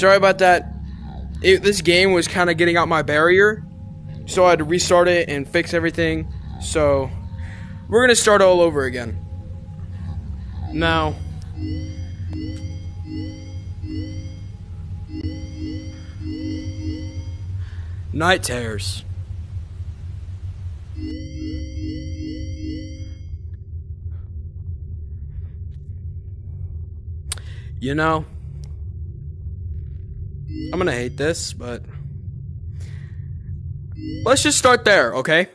Sorry about that. It, this game was kind of getting out my barrier, so I had to restart it and fix everything. So we're gonna start all over again. Now. Night Terrors. You know, I'm gonna hate this, but let's just start there, okay?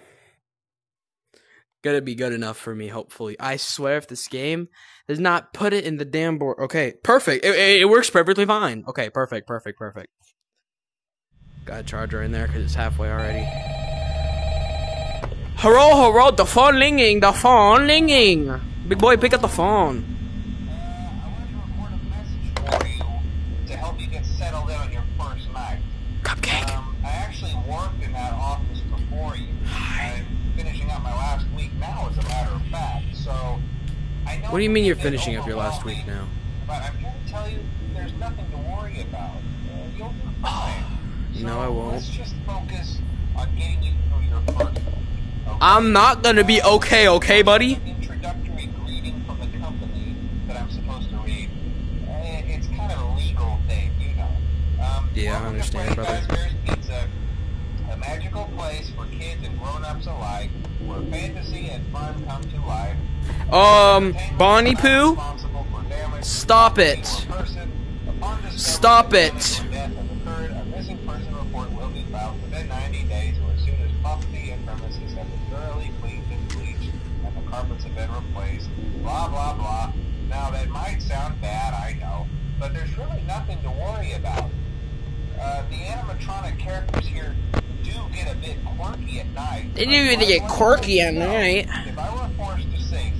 Gonna be good enough for me, hopefully. I swear, if this game does not put it in the damn board, okay, perfect. It, it, it works perfectly fine. Okay, perfect, perfect, perfect. Got a charger in there because it's halfway already. Hello, hello, the phone ringing, the phone ringing. Big boy, pick up the phone. What do you mean you're it's a bit finishing up your last week now? But I'm here to tell you, there's nothing to worry about. Uh, you'll do fine. No, I won't. Let's just focus on getting you through your first. Okay? I'm not gonna be okay, okay, buddy? Introductory greeting from the company that I'm supposed to read. Eh, It's kind of a legal thing, you know. Um, Yeah, I understand, brother. Pizza, a magical place for kids and grown-ups alike, where fantasy and fun come to life. Um, Bonnie is not Pooh? responsible for damage to Stop it. or person. Upon discovery Stop it. damage or death has occurred, a missing person report will be filed within 90 days or as soon as property and premises have been thoroughly cleaned and bleached and the carpets have been replaced. Blah, blah, blah. Now, that might sound bad, I know, but there's really nothing to worry about. Uh, the animatronic characters here do get a bit quirky at night. They if I get quirky at night. If I were forced to sing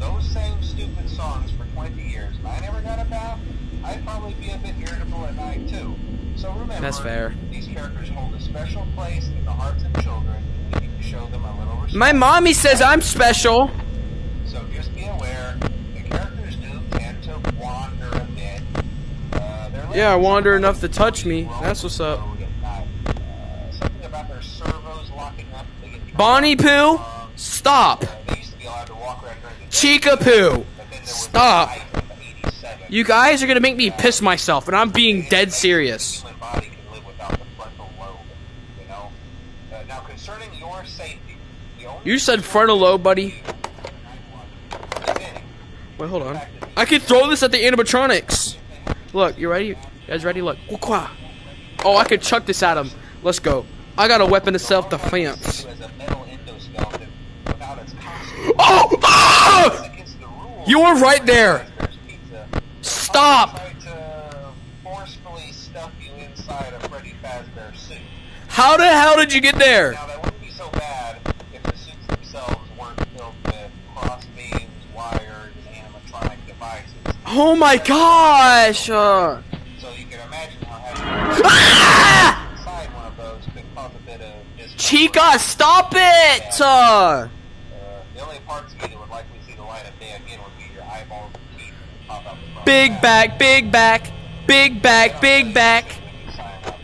those same stupid songs for 20 years I never got a bath, I'd probably be a bit irritable at night too. So remember, That's fair. these characters hold a special place in the hearts of children we need to show them a little respect. My mommy says I'm special. So just be aware, the characters do tend to wander a bit. Uh, Yeah, wander enough to touch me. That's what's up. During the stop. Chica Poo, stop. a fight in 87. You guys are gonna make me piss myself, and I'm being dead serious. Can you? Said frontal lobe, buddy. Wait, hold on. I could throw this at the animatronics. Look, you ready? You guys ready? Look. Oh, I could chuck this at him. Let's go. I got a weapon of self-defense. as a metal endoskeleton without its costume. Oh! Ah! Against the rules You were right there. of Fazbear's Pizza. Stop! Try to forcefully stuff you inside a Freddy Fazbear suit. How the hell did you get there? Now, that wouldn't be so bad if the suits themselves weren't filled with cross beams, and animatronic devices. Oh my gosh! Uh, So you can imagine how ah! inside one of those could cause a bit of discomfort. Chica, stop it! Uh, Uh, the only parts of you that would likely see the light of day again would be your eyeballs and teeth pop out big back, big back, big back, big back. When you sign up.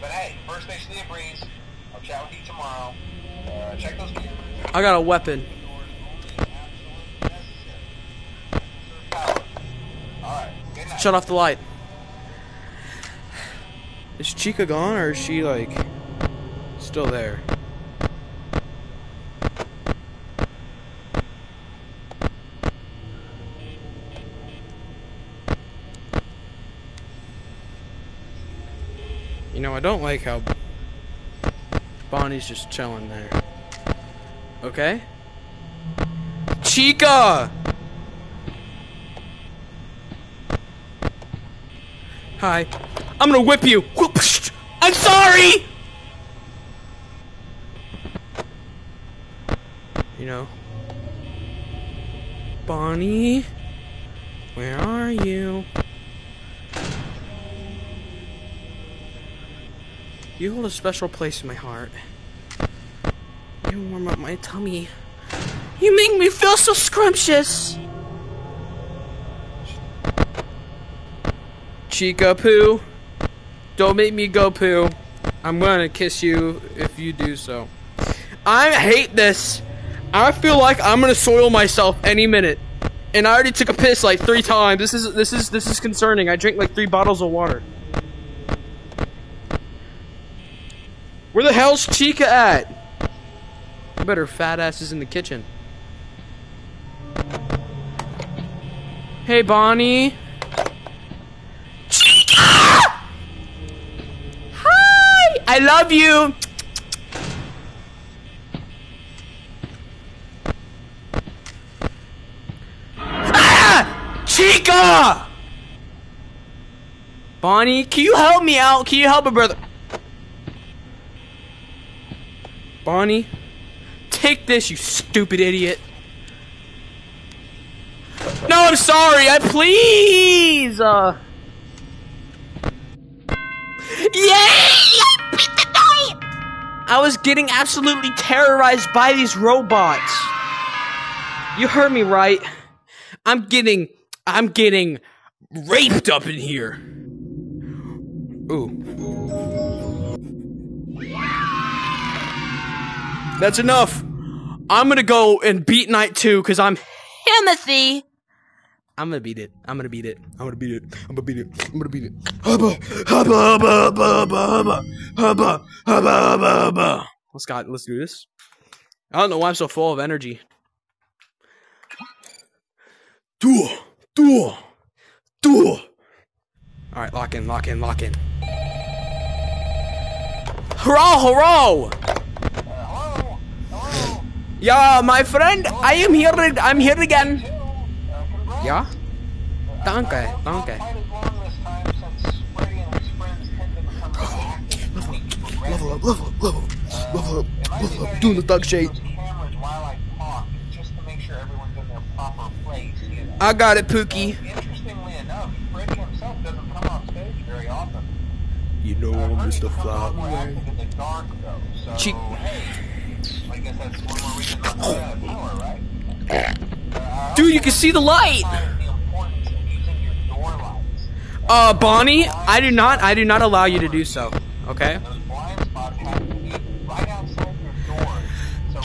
But hey, first station of the breeze. I'll chat with you tomorrow. Uh, check those cameras. I got a weapon. Alright, good night. Shut off the light. Is Chica gone or is she like still there? You know, I don't like how Bonnie's just chilling there. Okay? Chica! Hi. I'm gonna whip you. I'm sorry! You know. Bonnie? Where are you? You hold a special place in my heart. You warm up my tummy. You make me feel so scrumptious. Chica Poo, Don't make me go poo. I'm gonna kiss you if you do so. I hate this. I feel like I'm gonna soil myself any minute. And I already took a piss like three times. This is this is this is concerning. I drank like three bottles of water. Where the hell's Chica at? I bet her fat ass is in the kitchen. Hey Bonnie. Chica! Hi! I love you! Bonnie, can you help me out? Can you help a brother? Bonnie, take this, you stupid idiot. No, I'm sorry. I please. Uh. Yay! I was getting absolutely terrorized by these robots. You heard me right. I'm getting, I'm getting raped up in here. Ooh. That's enough. I'm gonna go and beat night two because I'm Timothy. I'm gonna beat it. I'm gonna beat it. I'm gonna beat it. I'm gonna beat it. I'm gonna beat it. Hubba, hubba, hubba, hubba, hubba, hubba, hubba, hubba, hubba. Let's got. Let's do this. I don't know why I'm so full of energy. Duel, Duel! Duel! Alright, lock in, lock in, lock in. Hurrah, hurrah! Hello? Hello? Yeah, my friend, I am here, I'm here again. Yeah? Danke, danke. Level up, level up, level up, level up, level up, level up, the thug shade use those cameras while I talk, just to make sure everyone's in their proper place, you know. I got it, Pookie. Interestingly enough, Freddy himself doesn't come off stage very often. You know Uh, I'm Freddy Mr. becomes a Flower. in the dark, though, so, Cheek. hey, I guess that's one more reason not to have power, right? Uh, Dude, you can see the light. emphasize the importance of using your door lights. Uh, Bonnie, I do not, I do not allow you to do so. Okay.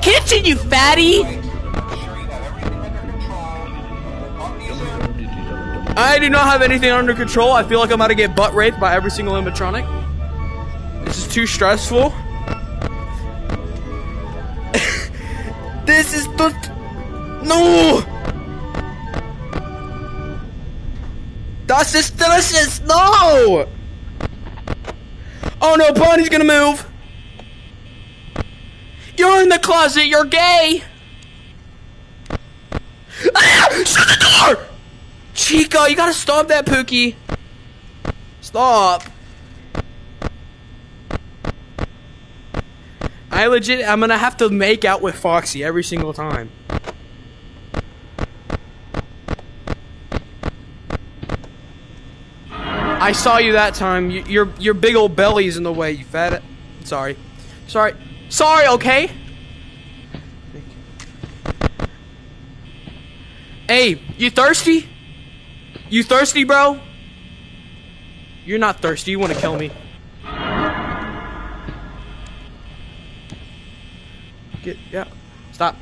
kitchen, you fatty. I do not have anything under control. I feel like I'm about to get butt raped by every single animatronic. This is too stressful. this is the no. Das ist delicious. No. Oh no, Bonnie's gonna move. You're closet. You're gay. Ah! Shut the door. Chico, you gotta stop that, Pookie. Stop. I legit, I'm gonna have to make out with Foxy every single time. I saw you that time. You, your your big old belly's in the way. You fat. Sorry, sorry, sorry. Okay. Hey, you thirsty? You thirsty, bro? You're not thirsty. You want to kill me. Get yeah. Stop.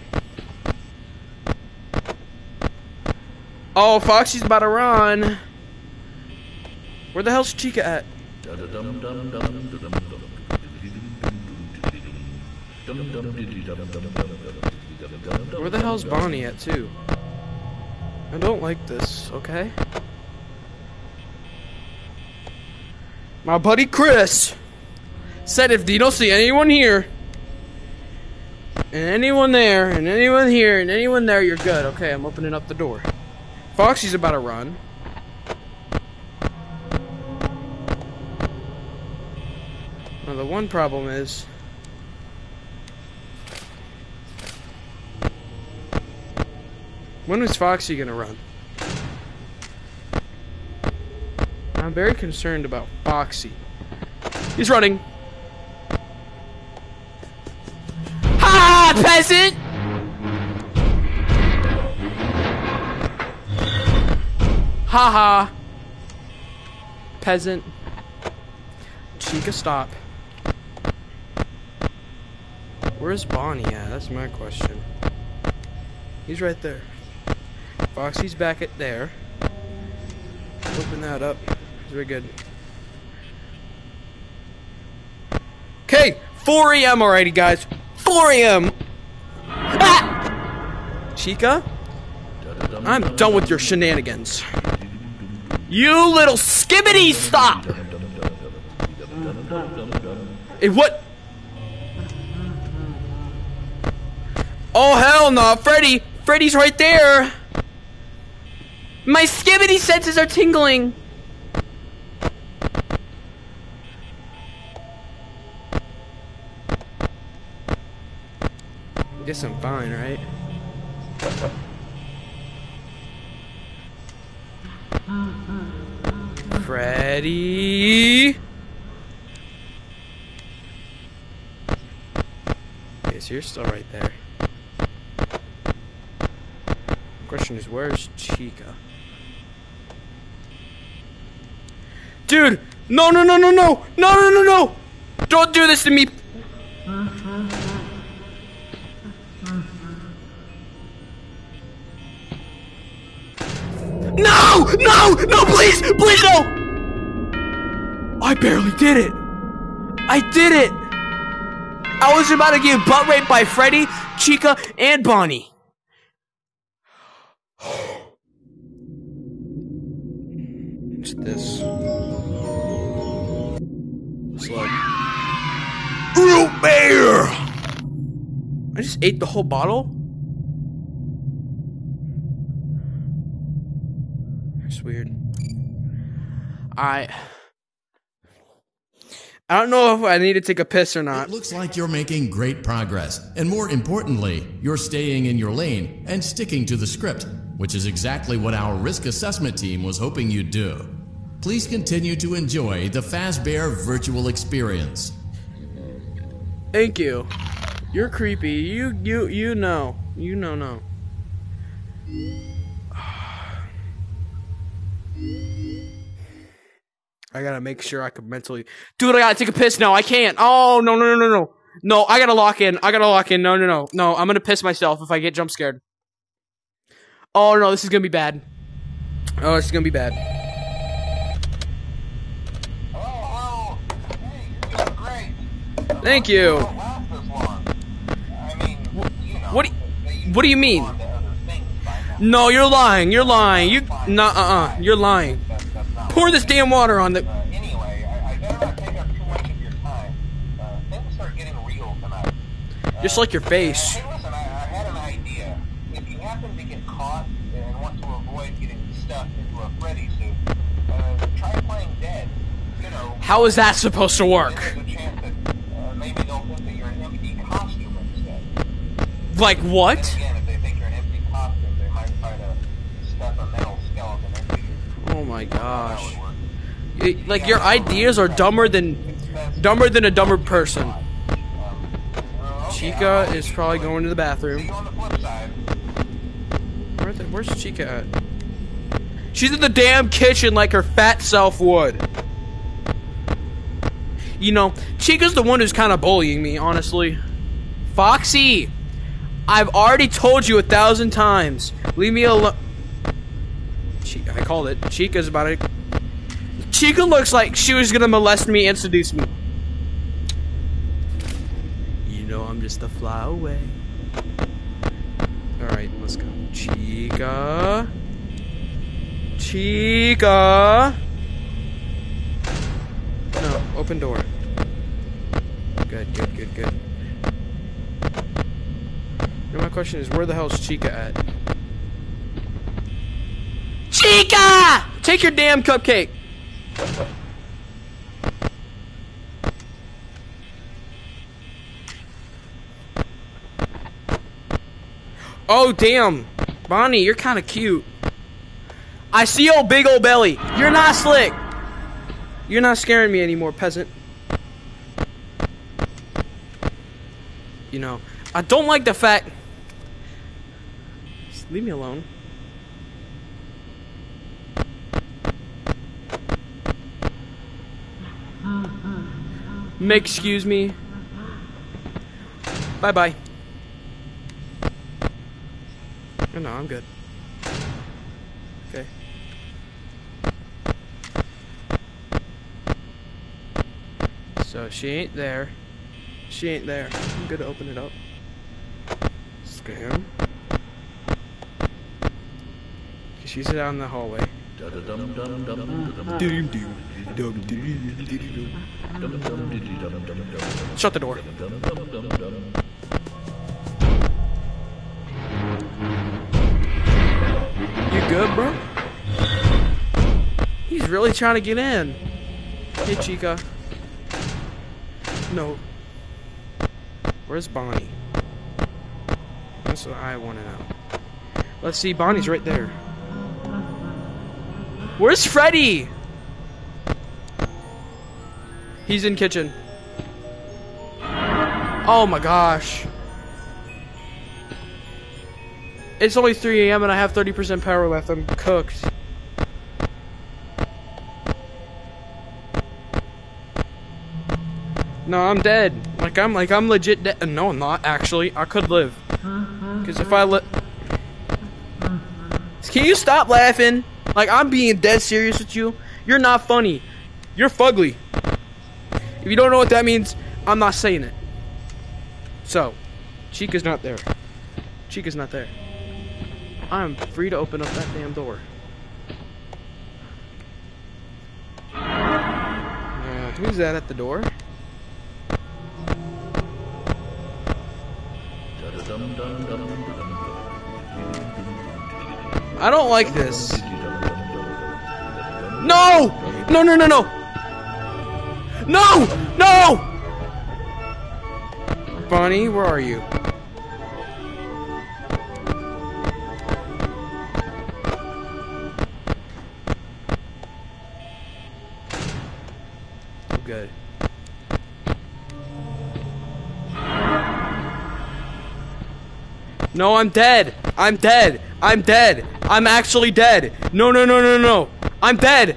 Oh, Foxy's about to run. Where the hell's Chica at? Where the hell's Bonnie at too? I don't like this, okay? My buddy Chris said if you don't see anyone here, and anyone there, and anyone here, and anyone there, you're good. Okay, I'm opening up the door. Foxy's about to run. Now the one problem is when is Foxy gonna run? I'm very concerned about Foxy. He's running. Ha! Peasant! Ha ha! Peasant. Chica, stop. Where's Bonnie at? That's my question. He's right there. Foxy's back at there. Open that up. It's very good. Okay, 4 a.m. already, guys. 4 a.m. Ah! Chica, I'm done with your shenanigans. You little skibbity stop! It what? Oh hell no, Freddy! Freddy's right there! My skibbity senses are tingling! Guess I'm fine, right? Freddy! Okay, so you're still right there. Question is, where's Chica? Dude! No, no, no, no, no! No, no, no, no! Don't do this to me! No! No! No, please! Please, no! I barely did it! I did it! I was about to get butt raped by Freddy, Chica, and Bonnie. What's this? Root beer! I just ate the whole bottle? It's weird. I. I don't know if I need to take a piss or not. It looks like you're making great progress. And more importantly, you're staying in your lane and sticking to the script, which is exactly what our risk assessment team was hoping you'd do. Please continue to enjoy the Fazbear virtual experience. Thank you. You're creepy. You you you know. You know no. I gotta make sure I can mentally. Dude, I gotta take a piss now. I can't. Oh no no no no no no! I gotta lock in. I gotta lock in. No no no no! I'm gonna piss myself if I get jump scared. Oh no! This is gonna be bad. Oh, this is gonna be bad. Hello, hello. Hey, you're doing great. Thank you. Don't last this long. I mean, you What do you, what do you mean? No, you're lying. You're lying. You nah uh uh. You're lying. Pour this damn water on the. Just like your face. How is that supposed to work? Into what? Oh my gosh. It- like your ideas are dumber than dumber than a dumber person. Chica is probably going to the bathroom. Where the, where's Chica at? She's in the damn kitchen like her fat self would. You know, Chica's the one who's kind of bullying me, honestly. Foxy! I've already told you a thousand times. Leave me alone. I called it. Chica's about it. Chica looks like she was gonna molest me and seduce me. You know I'm just a fly away. Alright, let's go. Chica. Chica. No, open door. Good, good, good, good question is, where the hell's Chica at? Chica! Take your damn cupcake! Oh, damn. Bonnie, you're kind of cute. I see your big old belly. You're not slick. You're not scaring me anymore, peasant. You know, I don't like the fact... Leave me alone. Make excuse me. Bye bye. Oh, no, I'm good. Okay. So she ain't there. She ain't there. I'm gonna open it up. Scan. She's down the hallway. Shut the door. You good, bro? He's really trying to get in. Hey, Chica. No. Where's Bonnie? That's what I want to know. Let's see, Bonnie's right there. Where's Freddy? He's in kitchen. Oh my gosh. It's only 3 a.m. and I have 30% power left. I'm cooked. No, I'm dead. Like I'm like I'm legit dead. No, I'm not actually. I could live. Cause if I let, can you stop laughing? Like I'm being dead serious with you. You're not funny. You're fugly. If you don't know what that means, I'm not saying it. So, Chica's not there. Chica's not there. I'm free to open up that damn door. Uh, who's that at the door? I don't like this. No! No, no, no, no! No! No! Bonnie, where are you? Oh, good. No, I'm dead. I'm dead. I'm dead. I'm actually dead. No, no, no, no, no. I'm dead.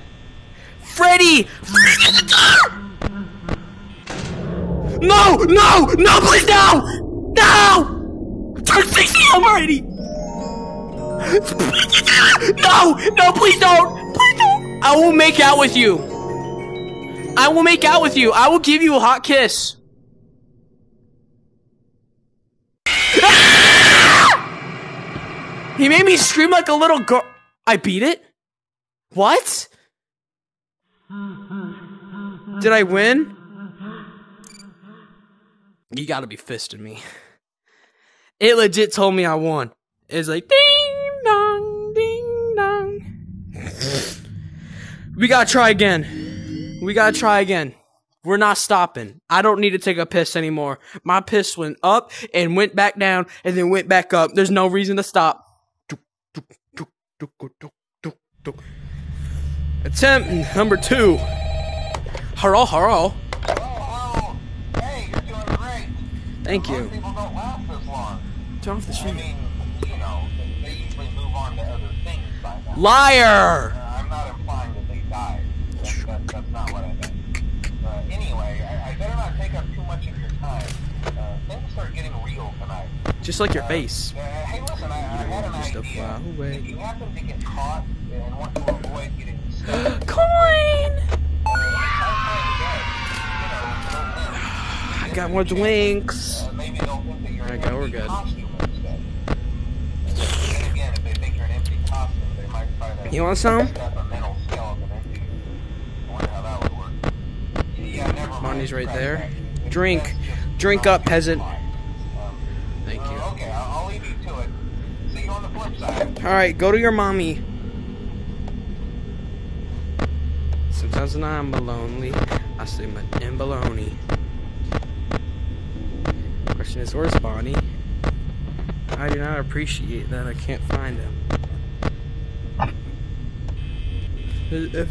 Freddy! Freddy No! No! No, please, no! No! Turn 60 already! No! No, please don't! Please don't! I will make out with you. I will make out with you. I will give you a hot kiss. He made me scream like a little girl. I beat it? What? Did I win? You gotta be fisting me. It legit told me I won. It's like ding dong, ding dong. we gotta try again. We gotta try again. We're not stopping. I don't need to take a piss anymore. My piss went up and went back down and then went back up. There's no reason to stop. Attempt number two. Hurrah, hurrah. Oh, oh, hey, you're doing great. Thank you. people don't last this long. Turn off the I mean, you know, they- usually move on to other things by now. Liar! Uh, I'm not implying that they died. That, that, that's not what I meant. Uh, anyway, I, I better not take up too much of your time. Uh, things start getting real tonight. Just like your face. Uh, hey, listen, I, I had an idea. If you happen to get caught and want to avoid getting Coin! try playing dead. You know, I got more drinks. maybe they'll think that you're There an you go, we're good. costume instead. And then again, if they think you're an empty costume, they might try to You want some? step a mental skeleton into you. I wonder how that would work. Yeah, never mind. Money's right there. Drink. Drink up, peasant. Um, Thank you. okay, I'll, I'll leave you to it. See you on the flip side. Alright, go to your mommy. Sometimes when I'm lonely, I say my damn baloney. Question is, where's Bonnie? I do not appreciate that I can't find him. If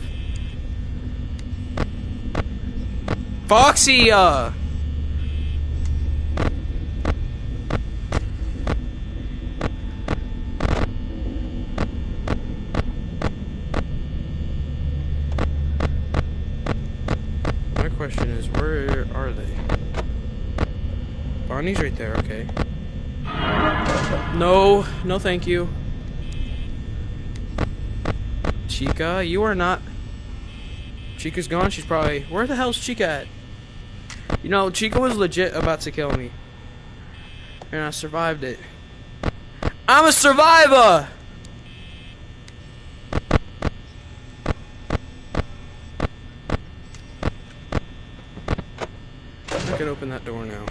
Foxy, uh. My question is, where are they? Bonnie's right there, okay. No, no thank you. Chica, you are not... Chica's gone, she's probably... Where the hell's Chica at? You know, Chica was legit about to kill me. And I survived it. I'm a survivor! I can open that door now.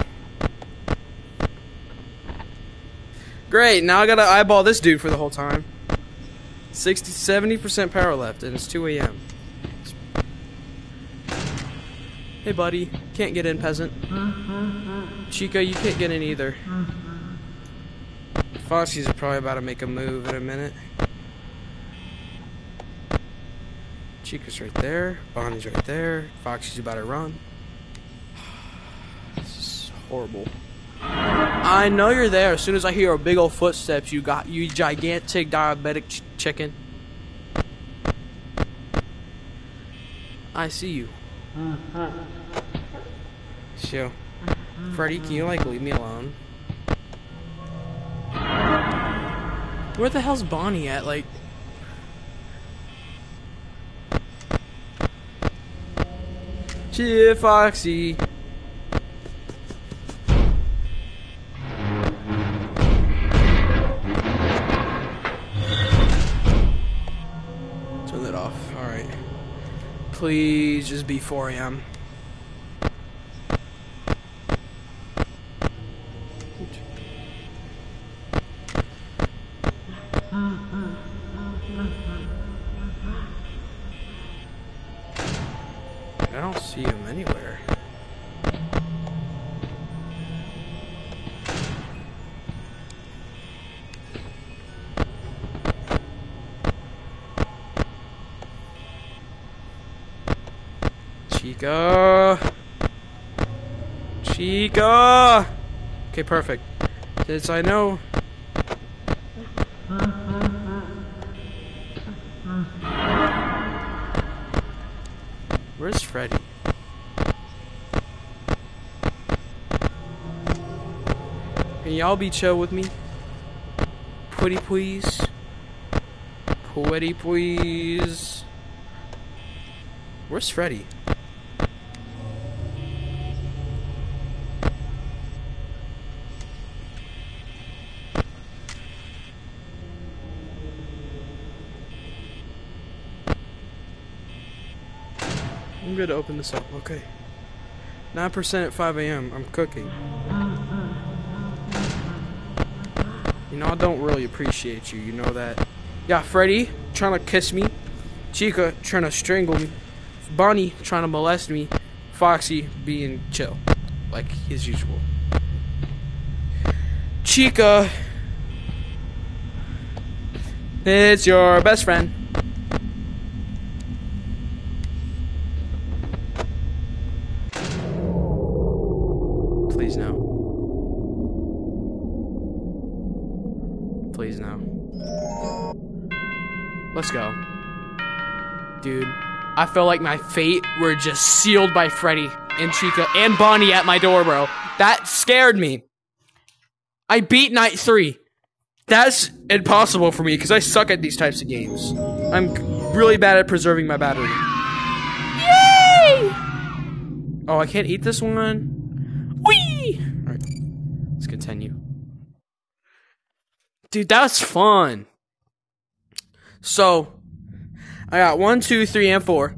Great, now I gotta eyeball this dude for the whole time. 60, 70% power left, and it's 2 a.m. Hey, buddy. Can't get in, peasant. Chica, you can't get in either. Foxy's probably about to make a move in a minute. Chica's right there. Bonnie's right there. Foxy's about to run. This is horrible. I know you're there. As soon as I hear a big old footsteps, you got you gigantic diabetic ch chicken. I see you. Mm-hmm. So, mm-hmm. Freddy, can you like leave me alone? Where the hell's Bonnie at? Like, Cheer, Foxy. Off. Alright. Please just be 4 a.m. Chica! Chica! Okay, perfect. Since I know. Where's Freddy? Can y'all be chill with me? Pretty please? Pretty please? Where's Freddy? Open this up. Okay. 9% at 5 a.m. I'm cooking. You know, I don't really appreciate you. You know that. Yeah, Freddy trying to kiss me. Chica trying to strangle me. Bonnie trying to molest me. Foxy being chill. Like his usual. Chica. It's your best friend. I felt like my fate were just sealed by Freddy and Chica and Bonnie at my door, bro. That scared me. I beat night three. That's impossible for me because I suck at these types of games. I'm really bad at preserving my battery. Yay! Oh, I can't eat this one. Whee! Alright, let's continue. Dude, that was fun. So, I got one, two, three, and four.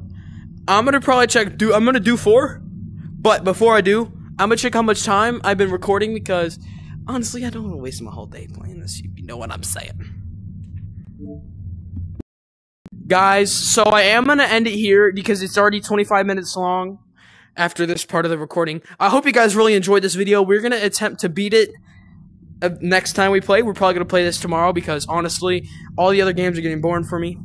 I'm gonna probably check. Do I'm gonna do four, but before I do, I'm gonna check how much time I've been recording because honestly, I don't want to waste my whole day playing this. You know what I'm saying, guys. So I am gonna end it here because it's already 25 minutes long. After this part of the recording, I hope you guys really enjoyed this video. We're gonna attempt to beat it uh, next time we play, we're probably gonna play this tomorrow because honestly, all the other games are getting boring for me.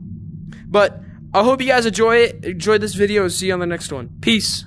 But I hope you guys enjoy it. Enjoyed this video. See you on the next one. Peace.